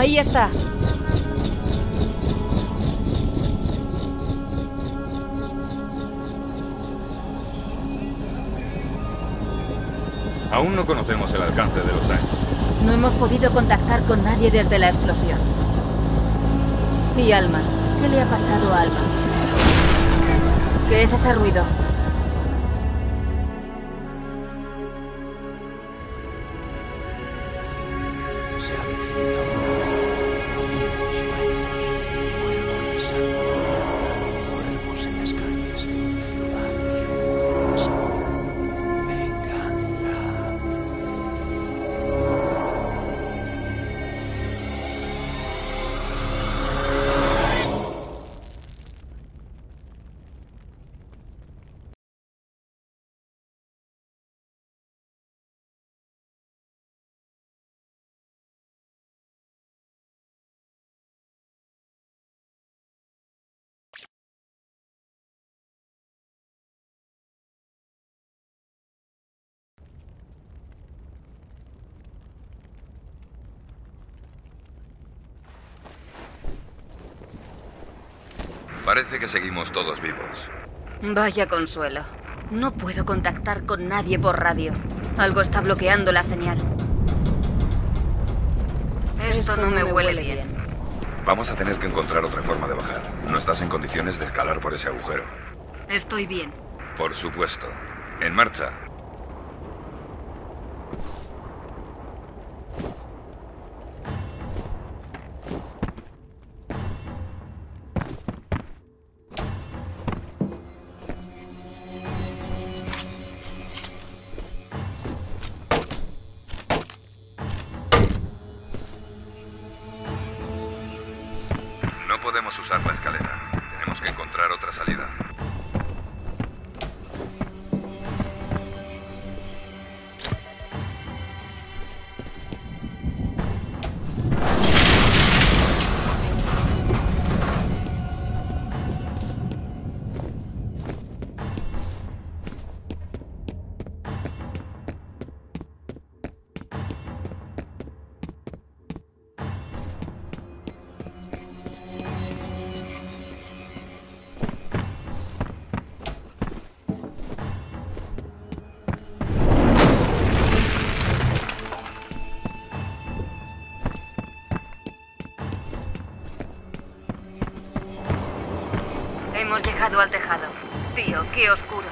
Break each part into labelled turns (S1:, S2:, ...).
S1: Ahí está.
S2: Aún no conocemos el alcance de los daños.
S1: No hemos podido contactar con nadie desde la explosión. ¿Y Alma? ¿Qué le ha pasado a Alma? ¿Qué es ese ruido?
S3: Se avecina
S2: Parece que seguimos todos vivos.
S1: Vaya consuelo. No puedo contactar con nadie por radio. Algo está bloqueando la señal. Esto no me huele bien.
S2: Vamos a tener que encontrar otra forma de bajar. No estás en condiciones de escalar por ese agujero.
S1: Estoy bien.
S2: Por supuesto. En marcha.
S1: Al tejado. Tío, qué oscuro.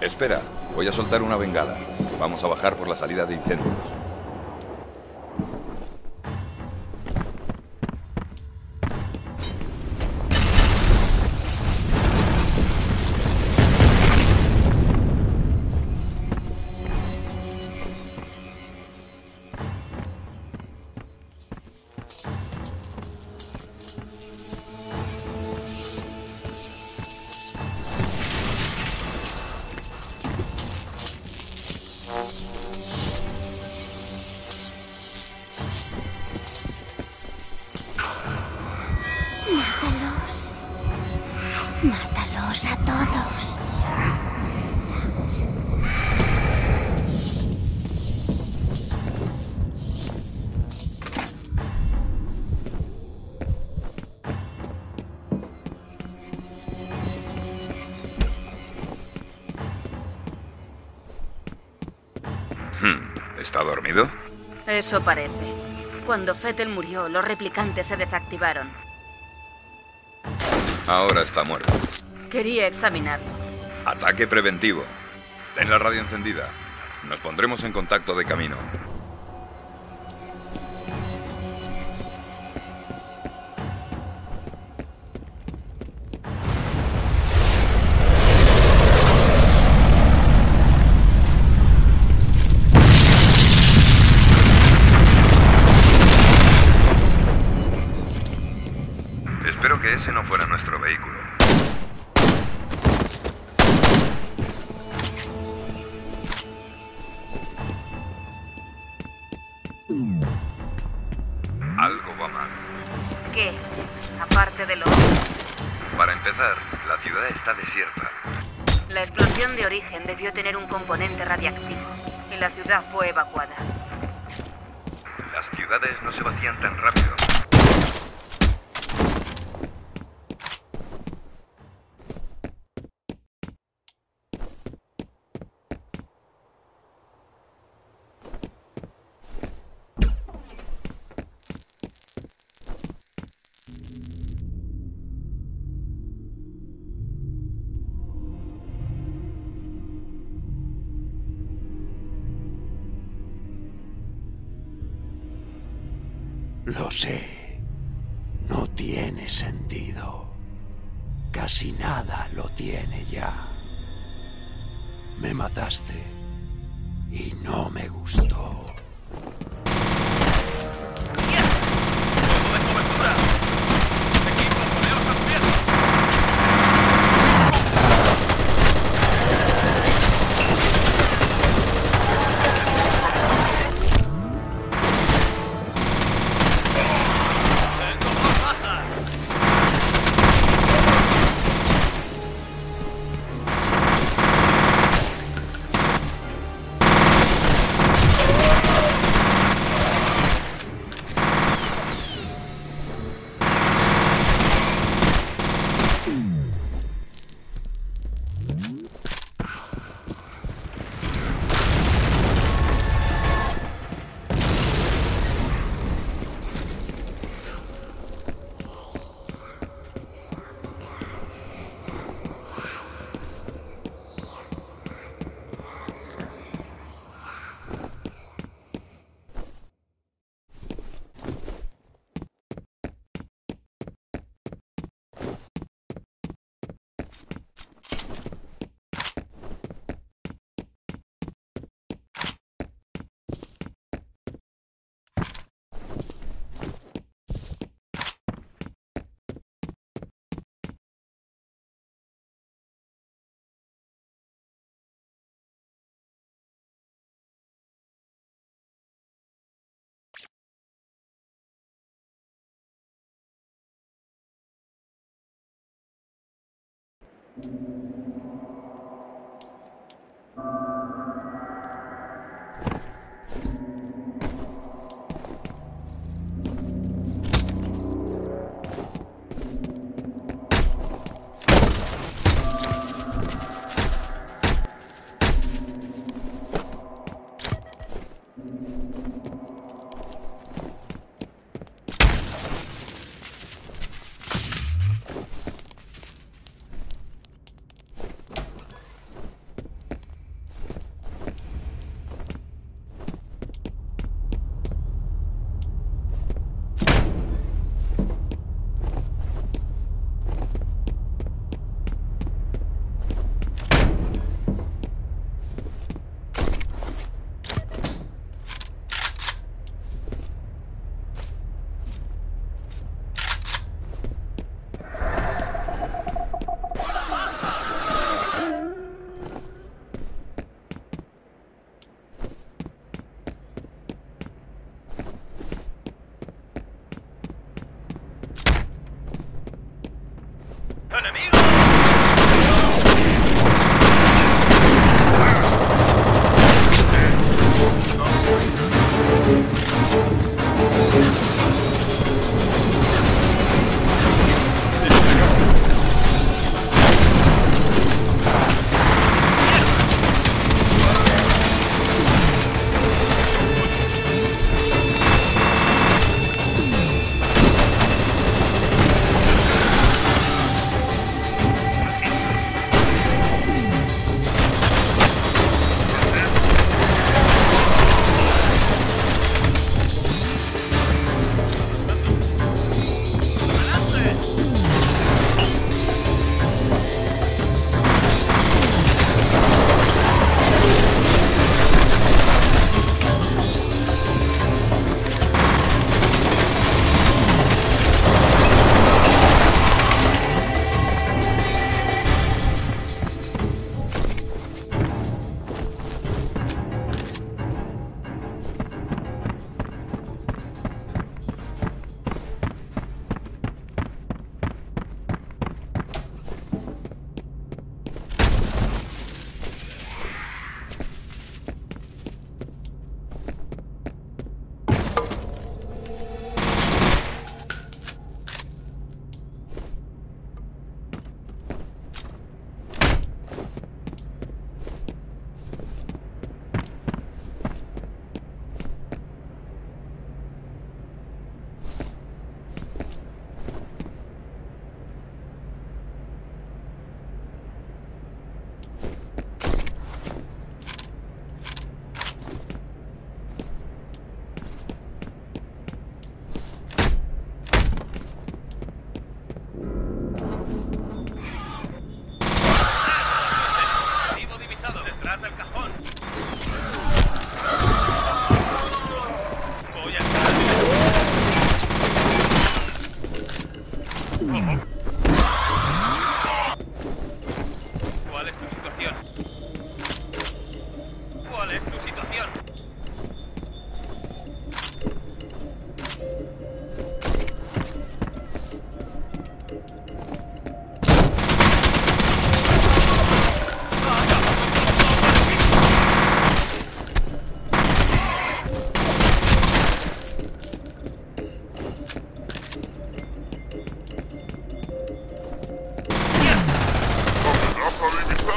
S2: Espera, voy a soltar una bengala. Vamos a bajar por la salida de incendios. Dormido?
S1: Eso parece. Cuando Fettel murió, los replicantes se desactivaron.
S2: Ahora está muerto.
S1: Quería examinarlo.
S2: Ataque preventivo. Ten la radio encendida. Nos pondremos en contacto de camino. Espero que ese no fuera nuestro vehículo. Algo va mal.
S1: ¿Qué? Aparte de lo...
S2: Para empezar, la ciudad está desierta.
S1: La explosión de origen debió tener un componente radiactivo y la ciudad fue evacuada.
S3: ciudades no se vacían tan rápido.
S4: Thank you. enemy.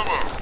S5: Bravo.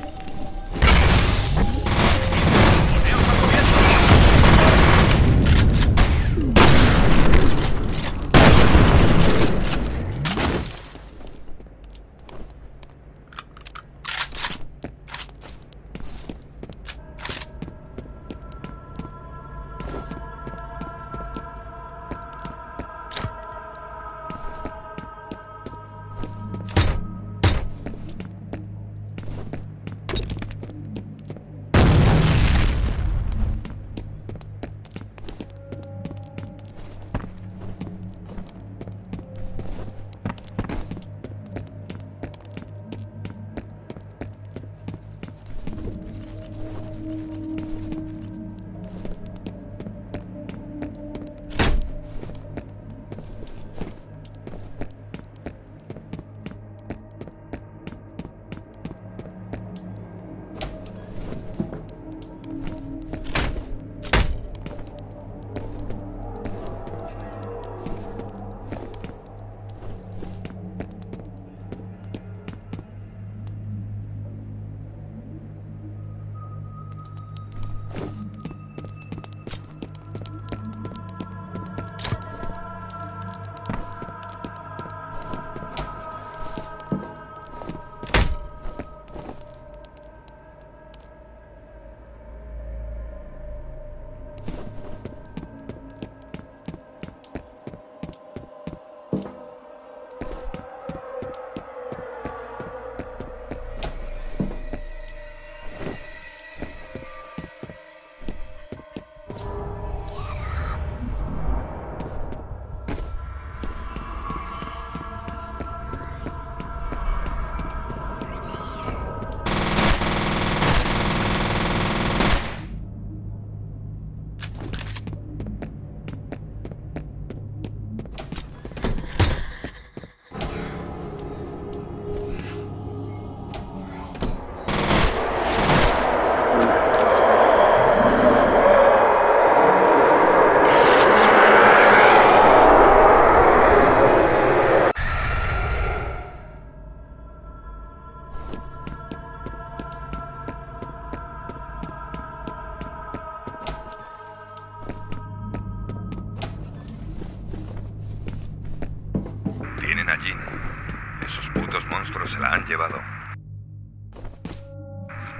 S5: Esos putos monstruos se la han llevado.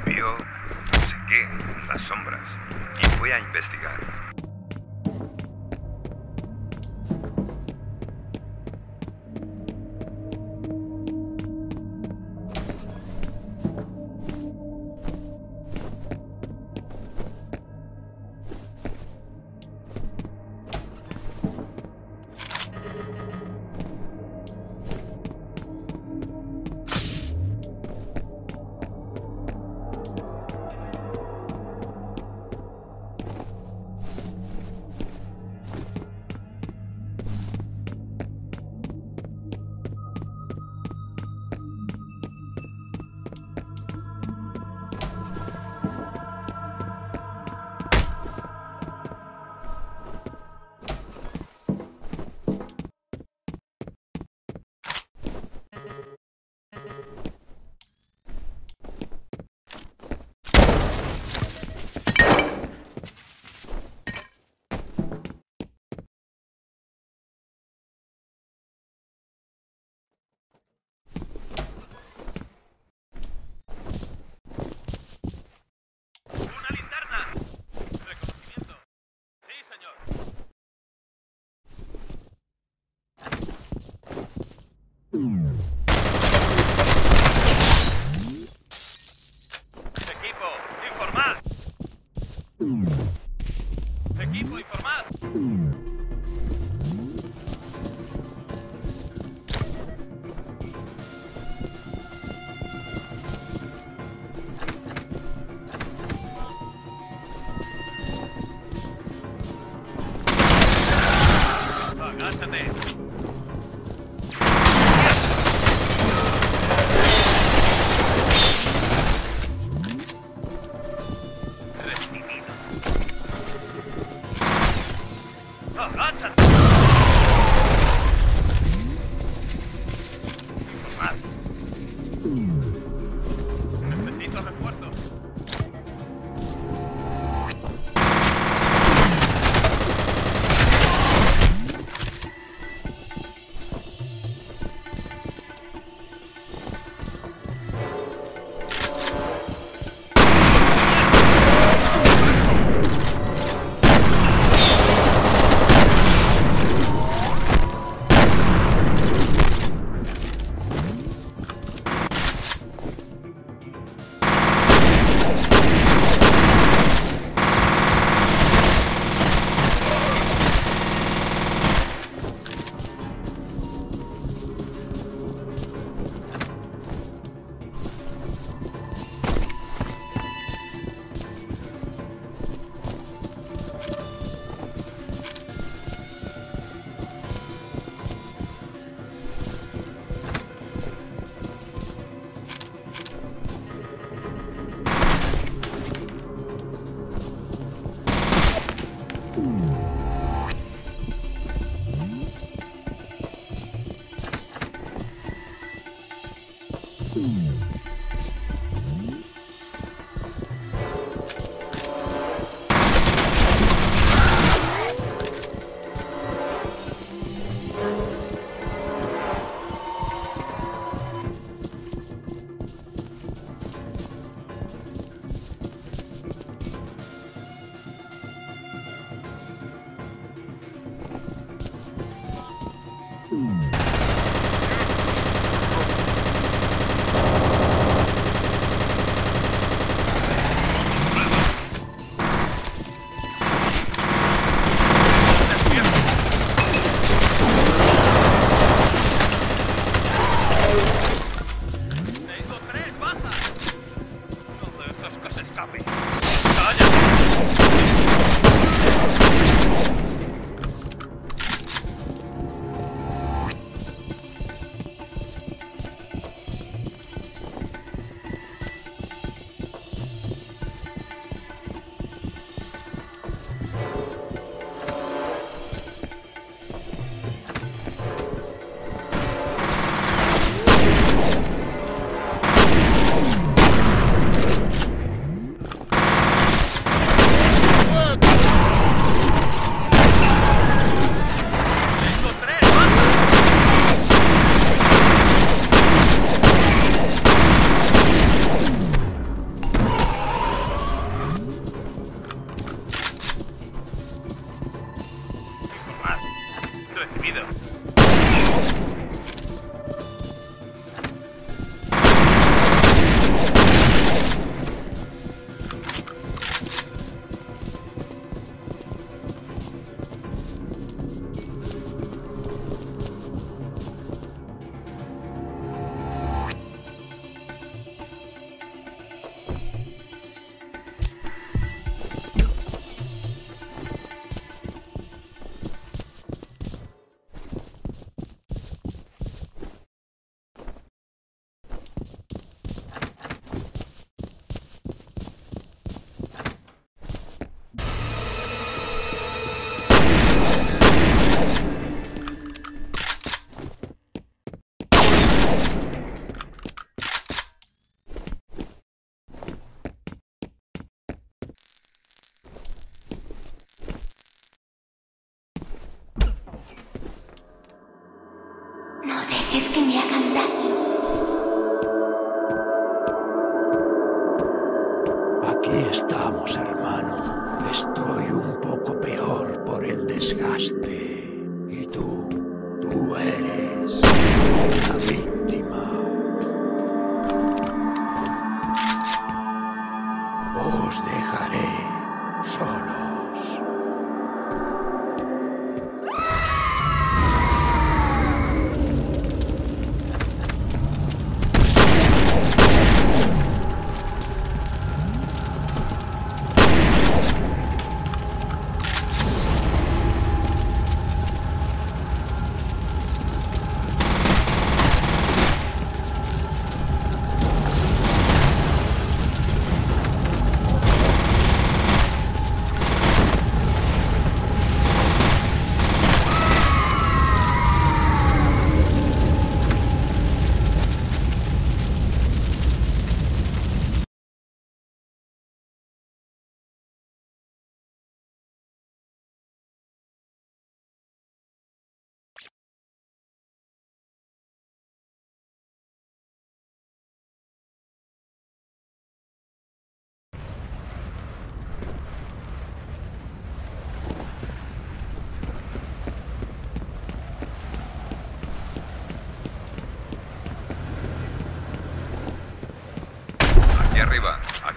S5: Vio no sé qué las sombras y fue a investigar.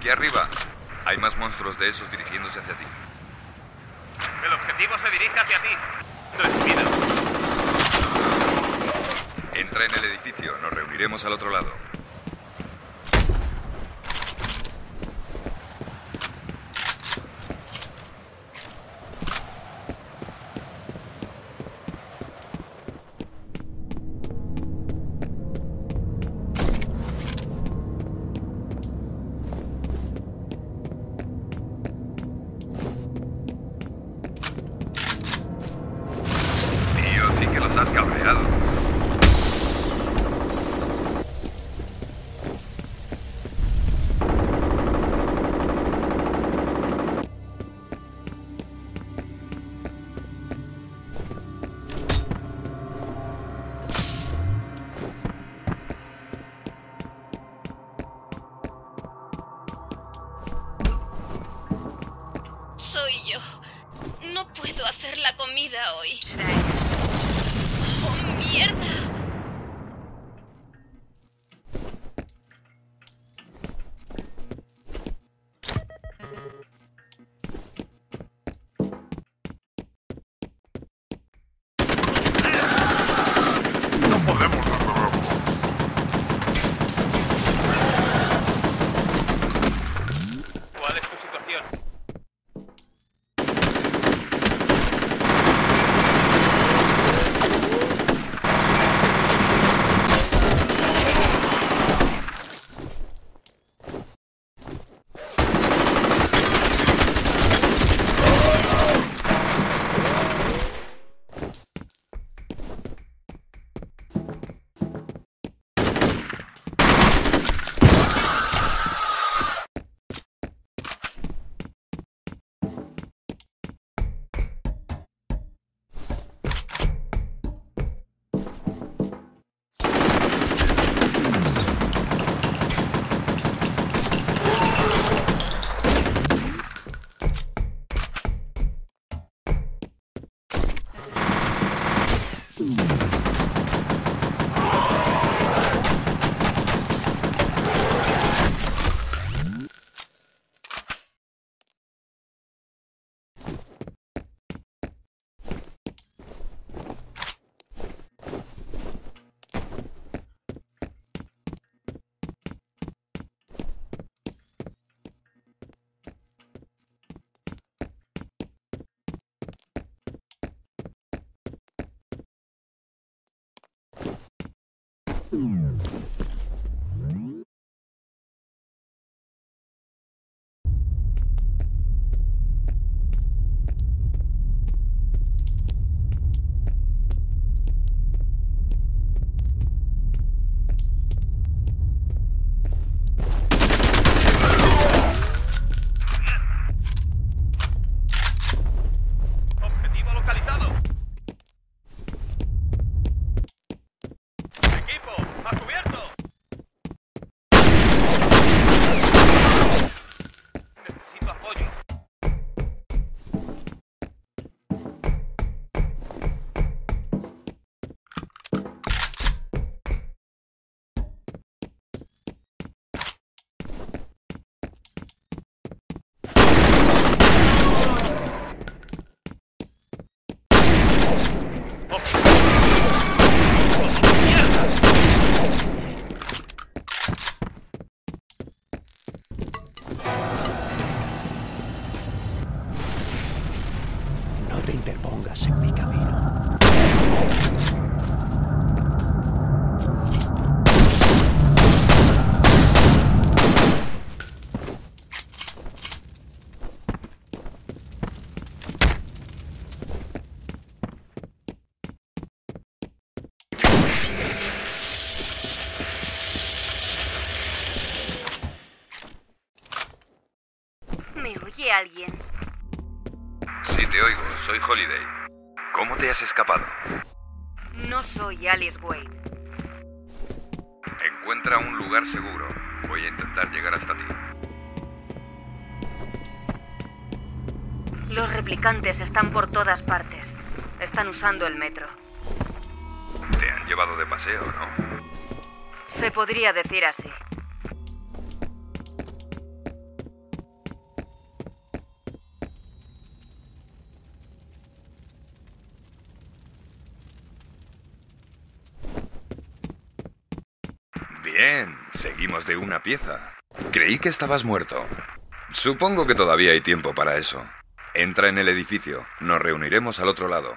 S3: Aquí
S2: arriba. Hay más monstruos de esos dirigiéndose hacia ti.
S5: El objetivo se dirige hacia ti.
S2: Entra en el edificio, nos reuniremos al otro lado.
S5: Objetivo
S2: Soy Holiday. ¿Cómo te has escapado?
S1: No soy Alice Wade.
S2: Encuentra un lugar seguro. Voy a intentar llegar hasta ti.
S1: Los replicantes están por todas partes. Están usando el metro.
S2: Te han llevado de paseo, ¿no?
S1: Se podría decir así.
S2: Una pieza. Creí que estabas muerto. Supongo que todavía hay tiempo para eso. Entra en el edificio. Nos reuniremos al otro lado.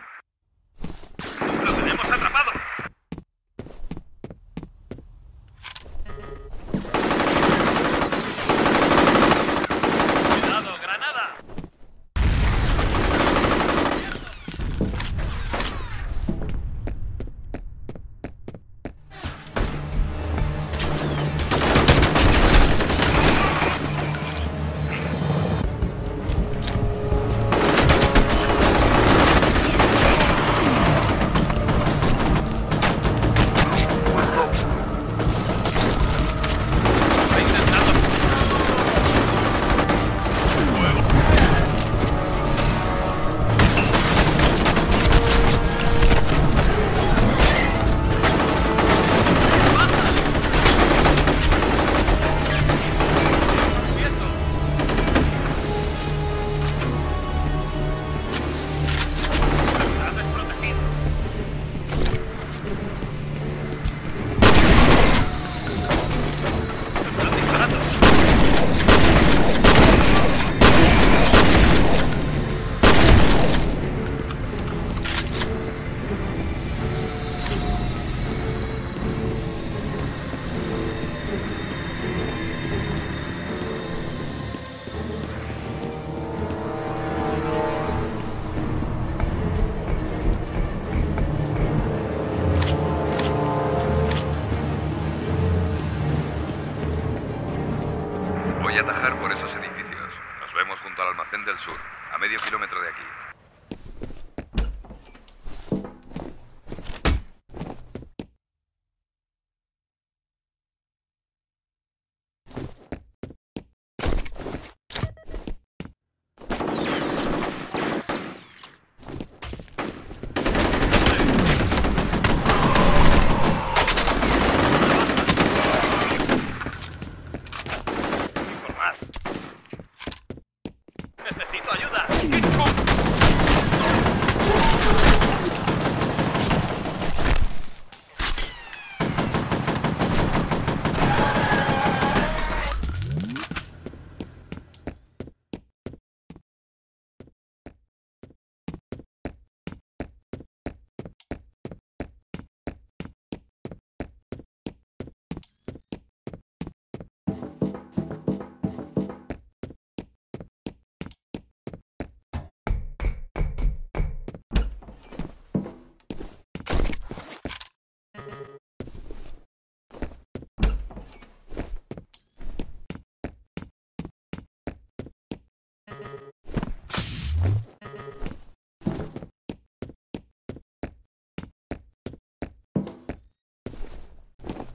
S5: Voy a atajar por esos
S2: edificios. Nos vemos junto al almacén del sur, a medio kilómetro de aquí.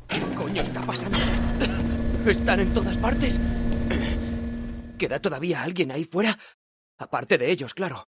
S5: ¿Qué
S6: coño está pasando? Están en todas partes. ¿Queda todavía alguien ahí fuera? Aparte de ellos, claro.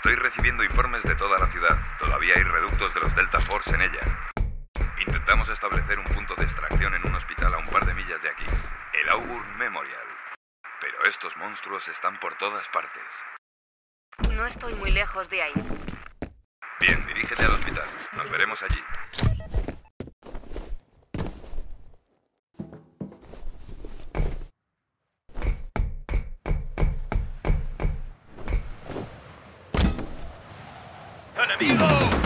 S2: Estoy recibiendo informes de toda la ciudad. Todavía hay reductos de los Delta Force en ella. Intentamos establecer un punto de extracción en un hospital a un par de millas de aquí, el Auburn Memorial. Pero estos monstruos están por todas partes.
S1: No estoy muy lejos de ahí.
S2: Bien, dirígete al hospital. Nos veremos allí.
S5: Party
S1: Ho!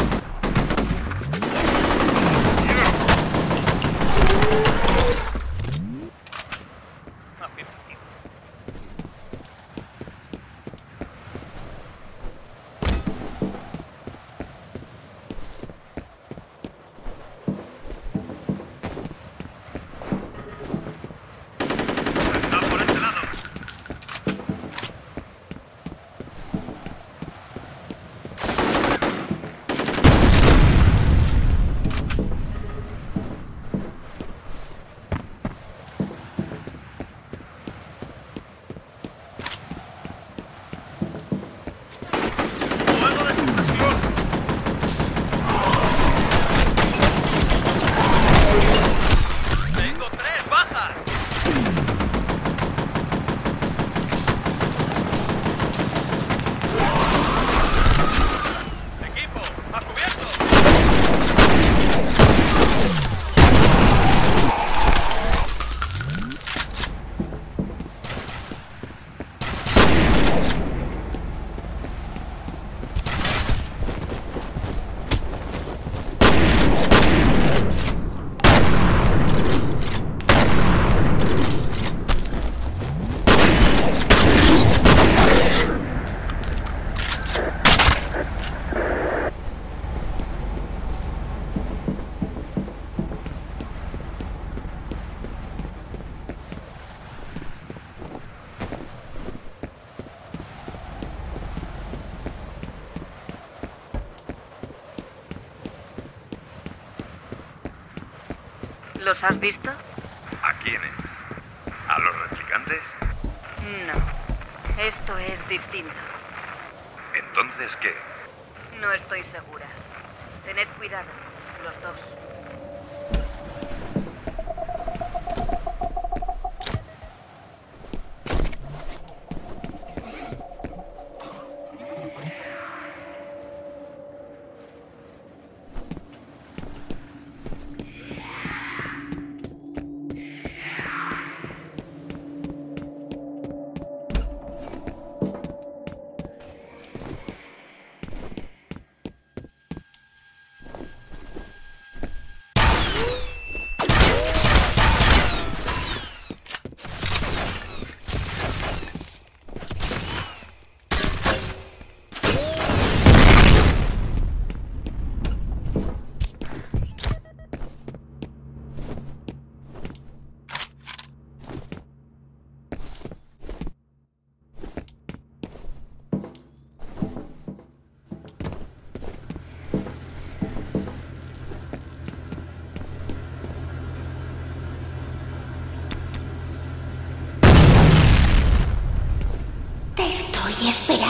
S1: Has visto?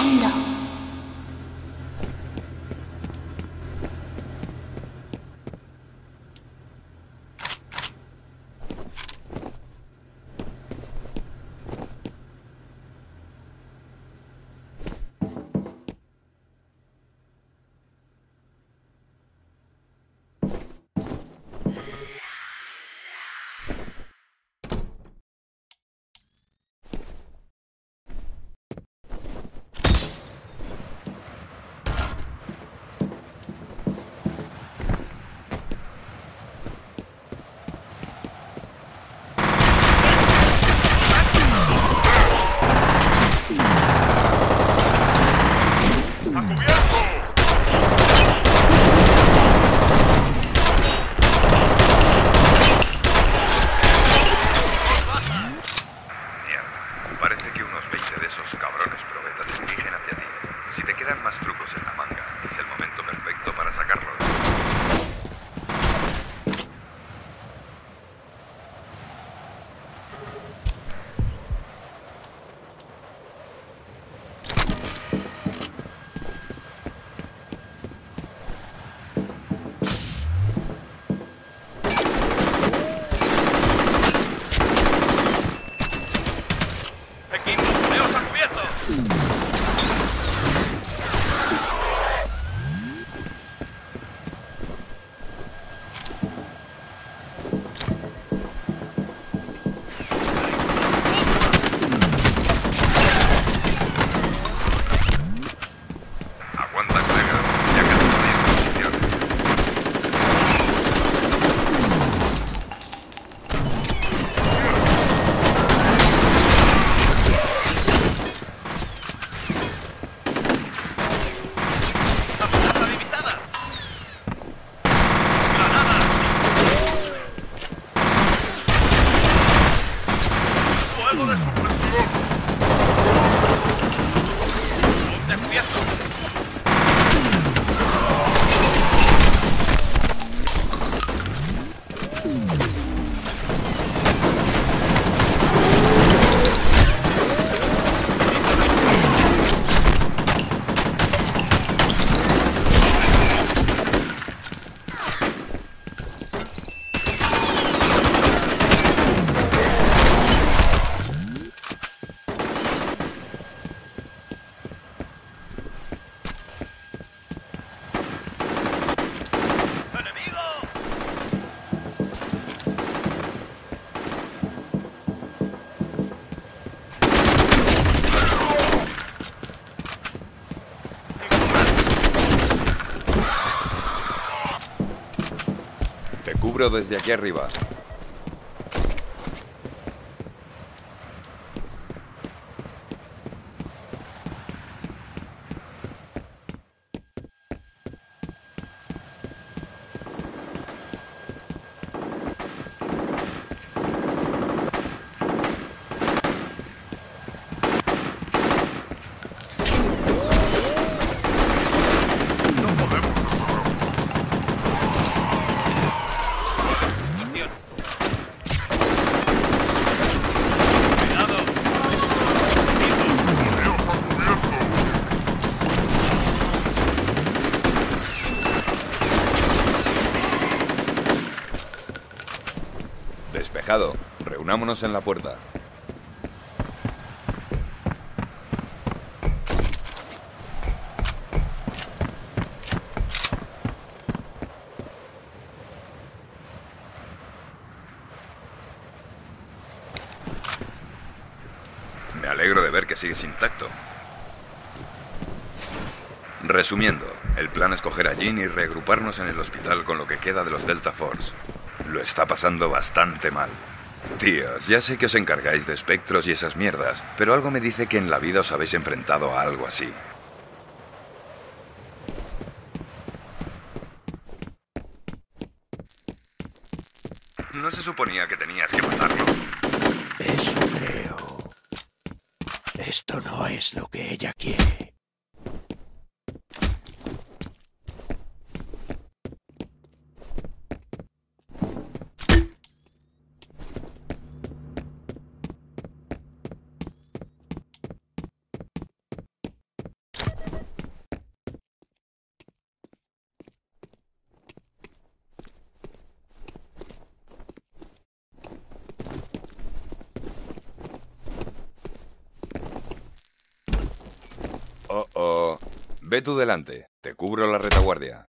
S1: Estoy
S7: esperando.
S2: Ворог! Desde aquí arriba. En la puerta. Me alegro de ver que sigues intacto. Resumiendo, el plan es coger a Jean y reagruparnos en el hospital con lo que queda de los Delta Force. Lo está pasando bastante mal. Tíos, ya sé que os encargáis de espectros y esas mierdas, pero algo me dice que en la vida os habéis enfrentado a algo así. ¿No se suponía que tenías que matarlo?
S3: Eso creo. Esto no es lo que ella quiere.
S2: Oh, oh. Ve tú delante. Te cubro la retaguardia.